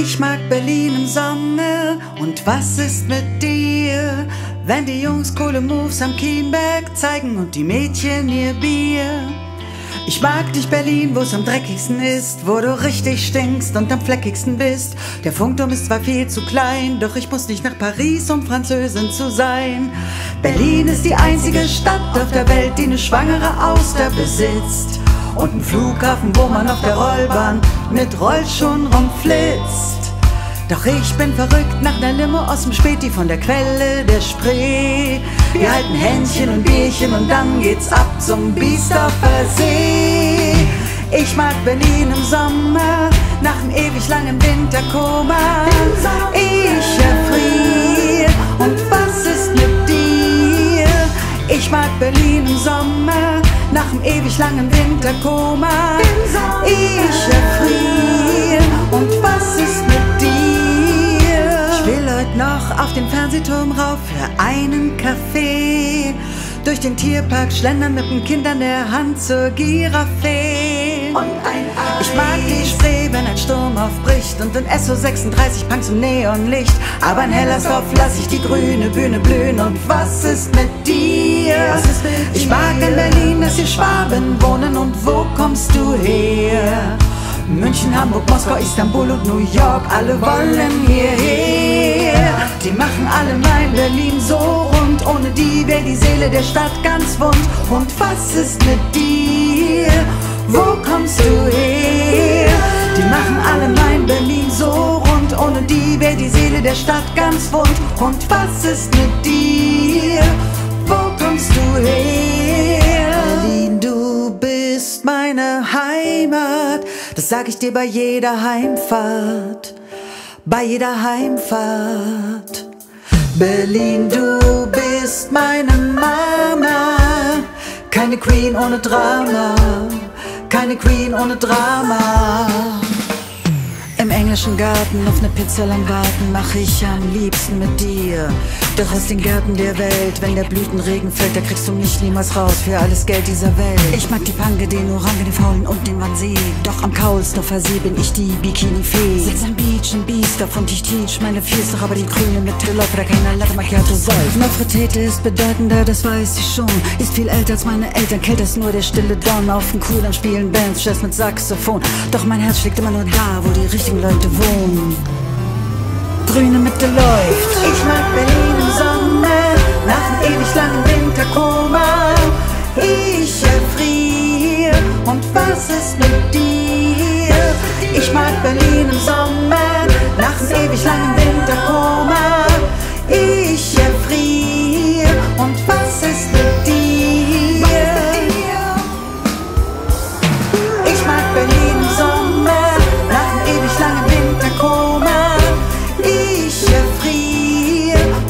Ich mag Berlin im Sommer und was ist mit dir? Wenn die Jungs coole Moves am Kienberg zeigen und die Mädchen ihr Bier. Ich mag dich Berlin, wo's am dreckigsten ist, wo du richtig stinkst und am fleckigsten bist. Der Funkturm ist zwar viel zu klein, doch ich muss nicht nach Paris, um Französin zu sein. Berlin ist die einzige Stadt auf der Welt, die eine schwangere Auster besitzt. Und ein Flughafen, wo man auf der Rollbahn mit Rollschuhen rumflitzt. Doch ich bin verrückt nach ner Limo aus dem Späti von der Quelle der Spree. Wir halten Händchen und Bierchen und dann geht's ab zum Biesdorfer See. Ich mag Berlin im Sommer, nach dem ewig langen Winterkoma. Ich erfrier und was ist mit dir? Ich mag Berlin im Sommer, nach dem ewig langen Winterkoma. Ich erfrier und was ist mit dir? Ich will heute noch auf den Fernsehturm rauf für einen Kaffee. Durch den Tierpark schlendern mit den Kindern der Hand zur Giraffe. Und ein ich mag die Spree, wenn ein Sturm aufbricht und in SO36 Punk zum Neonlicht. Aber in Hellersdorf lass ich die grüne Bühne blühen. Und was ist mit dir? Ist mit ich mag in Berlin, dass hier Schwaben wohnen. Und wo kommst du her? München, Hamburg, Moskau, Istanbul und New York, alle wollen hierher. Die machen alle mein Berlin so rund, ohne die wäre die Seele der Stadt ganz wund. Und was ist mit dir? Wo kommst du her? Die machen alle mein Berlin so rund, ohne die wäre die Seele der Stadt ganz wund. Und was ist mit dir? Wo kommst du her? Berlin, du bist meine Heimat, das sag ich dir bei jeder Heimfahrt, bei jeder Heimfahrt. Berlin, du bist meine Mama, keine Queen ohne Drama, keine Queen ohne Drama. Englischen Garten auf ne Pizza lang warten, mach ich am liebsten mit dir. Doch aus den Gärten der Welt, wenn der Blütenregen fällt, da kriegst du mich niemals raus für alles Geld dieser Welt. Ich mag die Pange, den Orange, den Faulen und den Wannsee. Doch am Kaulsdorfer See bin ich die Bikini-Fee. Sitz am Beach in Biesdorf und ich teach meine Fies, doch aber die Grüne mit läuft, da keiner Latte Macchiato säuft. Nefretete ist bedeutender, das weiß ich schon. Ist viel älter als meine Eltern, kennt es nur der stille Don. Auf dem Kudamm spielen Bands, Jazz mit Saxophon. Doch mein Herz schlägt immer nur da, wo die richtigen Leute wohnen. Grüne Mitte läuft. Ich mag Berlin im Sommer, nach dem ewig langen Winterkoma. Ich erfrier und was ist mit dir? Ich mag Berlin im Sommer, nach dem ewig langen Winterkoma. Ich erfrier und was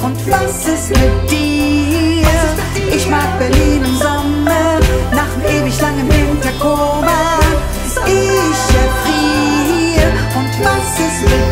und was ist mit dir? Ich mag Berlin im Sommer, nach einem ewig langen Winterkoma. Ich erfriere und was ist mit dir?